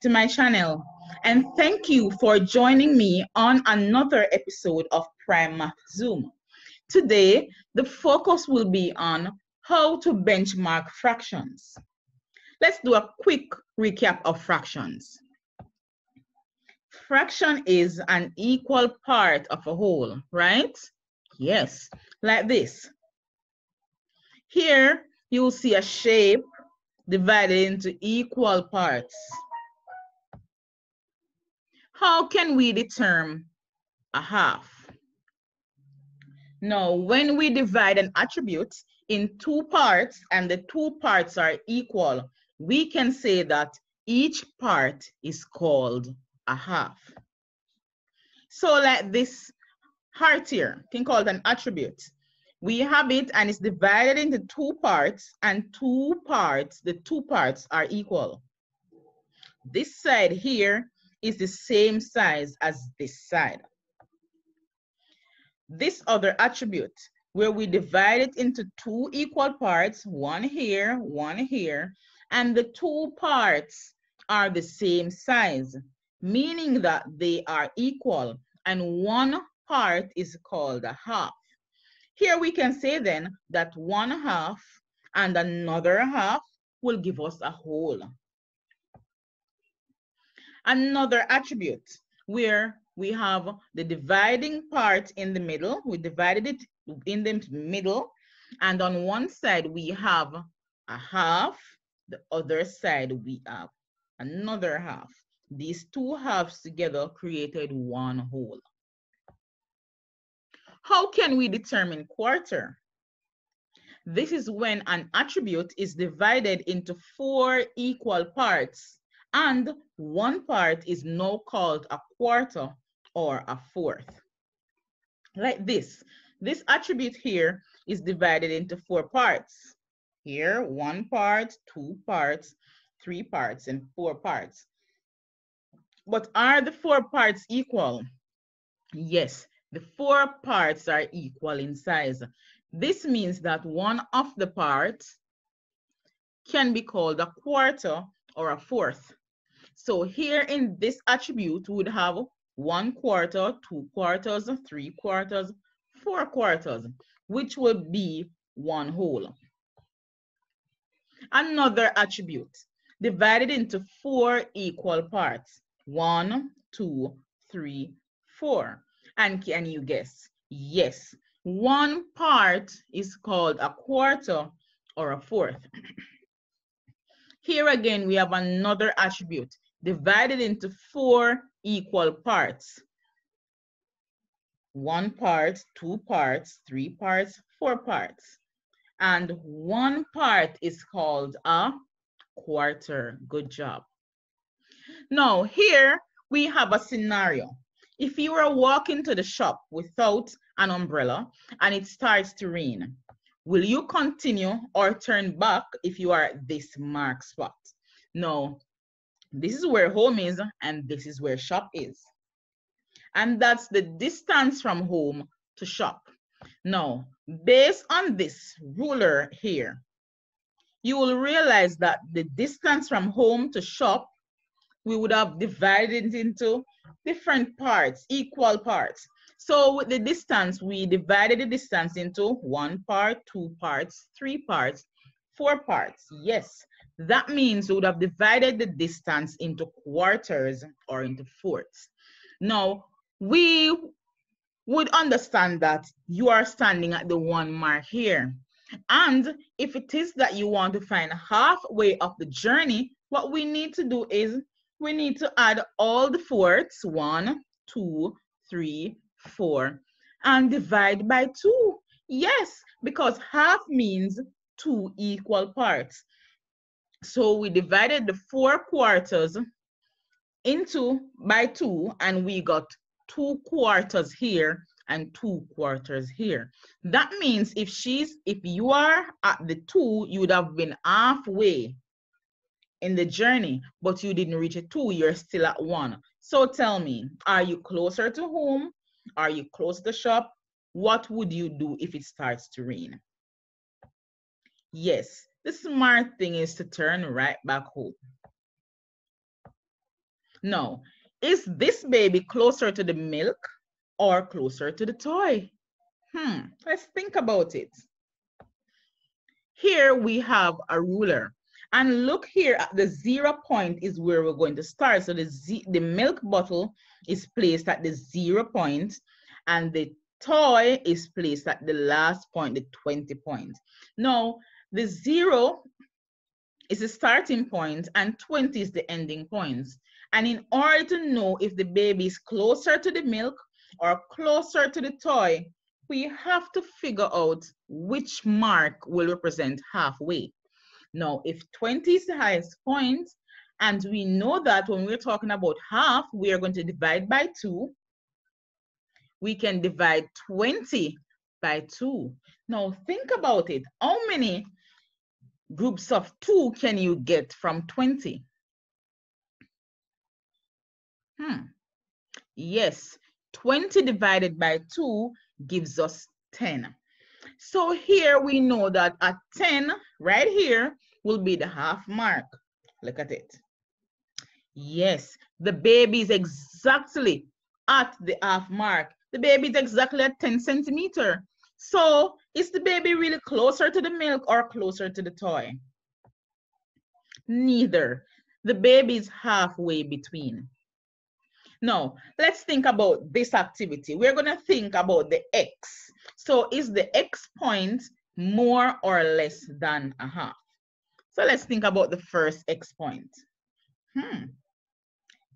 to my channel and thank you for joining me on another episode of PriMath Zoom. Today, the focus will be on how to benchmark fractions. Let's do a quick recap of fractions. Fraction is an equal part of a whole, right? Yes, like this. Here, you'll see a shape divided into equal parts. How can we determine a half? Now, when we divide an attribute in two parts and the two parts are equal, we can say that each part is called a half. So like this heart here, can call it an attribute. We have it and it's divided into two parts and two parts, the two parts are equal. This side here is the same size as this side. This other attribute, where we divide it into two equal parts, one here, one here, and the two parts are the same size, meaning that they are equal, and one part is called a half. Here we can say then that one half and another half will give us a whole. Another attribute where we have the dividing part in the middle. We divided it in the middle. And on one side, we have a half. The other side, we have another half. These two halves together created one whole. How can we determine quarter? This is when an attribute is divided into four equal parts and one part is now called a quarter or a fourth. Like this, this attribute here is divided into four parts. Here, one part, two parts, three parts, and four parts. But are the four parts equal? Yes, the four parts are equal in size. This means that one of the parts can be called a quarter or a fourth. So here in this attribute, we would have one quarter, two quarters, three quarters, four quarters, which would be one whole. Another attribute divided into four equal parts. One, two, three, four. And can you guess? Yes, one part is called a quarter or a fourth. Here again, we have another attribute divided into four equal parts. One part, two parts, three parts, four parts. And one part is called a quarter. Good job. Now here we have a scenario. If you were walking to the shop without an umbrella and it starts to rain, will you continue or turn back if you are at this mark spot? No, this is where home is and this is where shop is. And that's the distance from home to shop. Now, based on this ruler here, you will realize that the distance from home to shop, we would have divided into different parts, equal parts. So with the distance, we divided the distance into one part, two parts, three parts, four parts. Yes, that means we would have divided the distance into quarters or into fourths. Now, we would understand that you are standing at the one mark here. And if it is that you want to find halfway of the journey, what we need to do is we need to add all the fourths, one, two, three, four, and divide by two. Yes, because half means two equal parts. So we divided the four quarters into by two, and we got two quarters here and two quarters here. That means if she's, if you are at the two, you would have been halfway in the journey, but you didn't reach a two, you're still at one. So tell me, are you closer to home? Are you close to the shop? What would you do if it starts to rain? Yes, the smart thing is to turn right back home. Now, is this baby closer to the milk or closer to the toy? Hmm, let's think about it. Here we have a ruler. And look here at the zero point is where we're going to start. So the, z the milk bottle is placed at the zero point and the toy is placed at the last point, the 20 point. Now, the zero is the starting point and 20 is the ending point. And in order to know if the baby is closer to the milk or closer to the toy, we have to figure out which mark will represent halfway. Now, if 20 is the highest point, and we know that when we're talking about half, we are going to divide by 2. We can divide 20 by 2. Now, think about it. How many groups of 2 can you get from 20? Hmm. Yes, 20 divided by 2 gives us 10. So here we know that a 10 right here will be the half mark. Look at it. Yes, the baby is exactly at the half mark. The baby is exactly at 10 centimeter. So is the baby really closer to the milk or closer to the toy? Neither. The baby is halfway between. Now, let's think about this activity. We're going to think about the x. So is the x point more or less than a half? So let's think about the first x point. Hmm.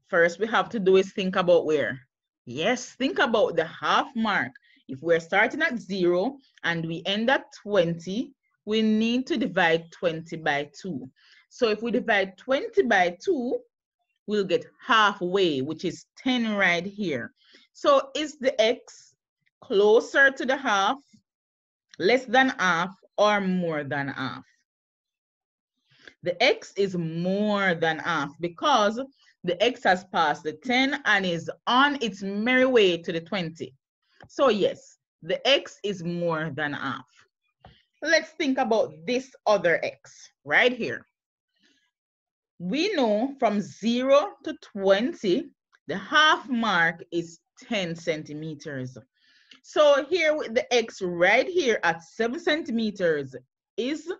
First, we have to do is think about where? Yes, think about the half mark. If we're starting at zero and we end at 20, we need to divide 20 by two. So if we divide 20 by two, we'll get halfway, which is 10 right here. So is the x closer to the half, less than half, or more than half? The x is more than half because the x has passed the 10 and is on its merry way to the 20. So yes, the x is more than half. Let's think about this other x right here. We know from 0 to 20, the half mark is 10 centimeters. So here with the x right here at 7 centimeters, is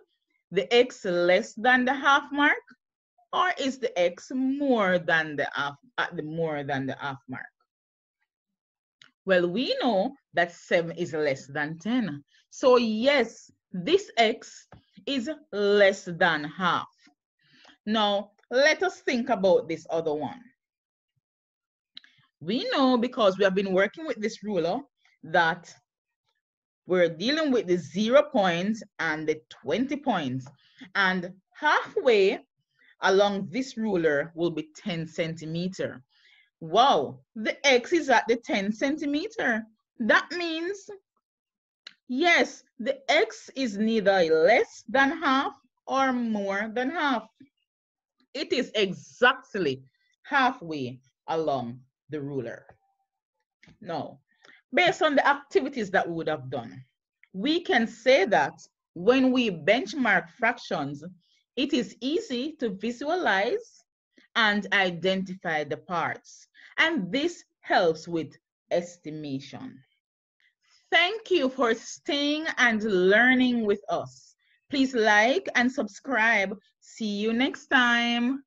the x less than the half mark? or is the x more than the half at the more than the half mark? Well, we know that 7 is less than 10. So yes, this x is less than half. Now, let us think about this other one. We know because we have been working with this ruler that we're dealing with the zero points and the 20 points. And halfway along this ruler will be 10 centimeter. Wow, the X is at the 10 centimeter. That means, yes, the X is neither less than half or more than half. It is exactly halfway along the ruler. Now, based on the activities that we would have done, we can say that when we benchmark fractions, it is easy to visualize and identify the parts, and this helps with estimation. Thank you for staying and learning with us. Please like and subscribe. See you next time.